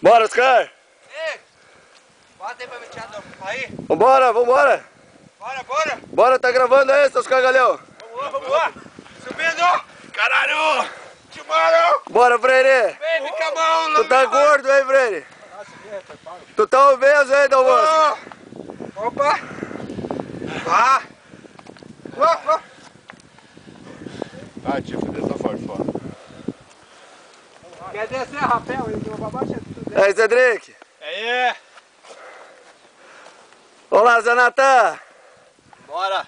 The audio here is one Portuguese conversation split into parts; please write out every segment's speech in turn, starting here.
Bora, Oscar! Ei! Bota aí pra me tirar do... Aí! Vambora, vambora! Bora, bora! Bora, tá gravando aí, seus cagalhão! Vamos lá, vamos lá! Subindo! Caralho! Timão! Bora, Freire! Vem, fica a mão! Tu tá gordo, hein, Freire? Tu tá obeso, hein, Dalmoço? Opa! Vá! Vá, vá! Ah, tio, fuder, tá fora, fora. Quer descer, rapel? Ele deu pra baixo, Aí, Cedric! Aí! Olá, Zé Natan! Bora!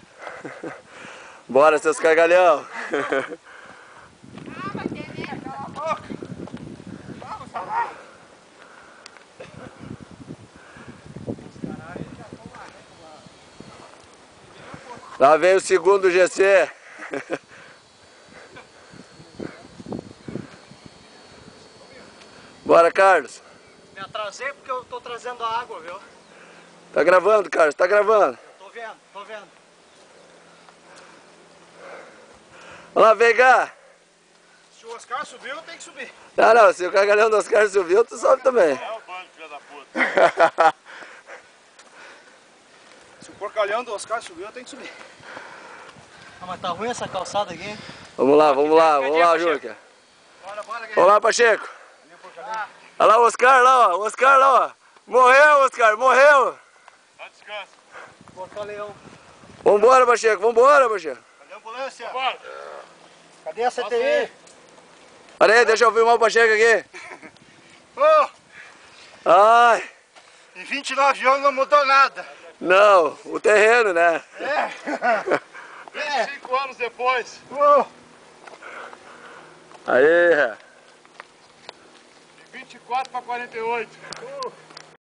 Bora, seus cagalhão! Vamos! Lá vem o segundo GC! Bora, Carlos! Me atrasei porque eu tô trazendo a água, viu? Tá gravando, Carlos? Tá gravando? Tô vendo, tô vendo. Olha lá, Veiga! Se o Oscar subiu, eu tenho que subir. Ah, não, se o cagalhão do Oscar subiu, tu sobe também. É o bando, filho da puta. Se o porcalhão do Oscar subiu, eu tenho que subir. Ah, mas tá ruim essa calçada aqui, hein? Vamos lá, vamos lá, vamos lá, Júlia. Bora, bora, Vamos lá, Pacheco. Olha lá o Oscar lá, ó. O Oscar lá, ó. Morreu, Oscar, morreu. Dá descanso. Porca leão. Vambora, Pacheco, vambora, Pacheco. Cadê a ambulância? Bora. Cadê a CTI? Olha aí, deixa eu filmar o Pacheco aqui. Ô, Ai, em 29 anos não mudou nada. não, o terreno, né? É. Cinco anos depois. Ô, Aí, 24 pra 48. ô.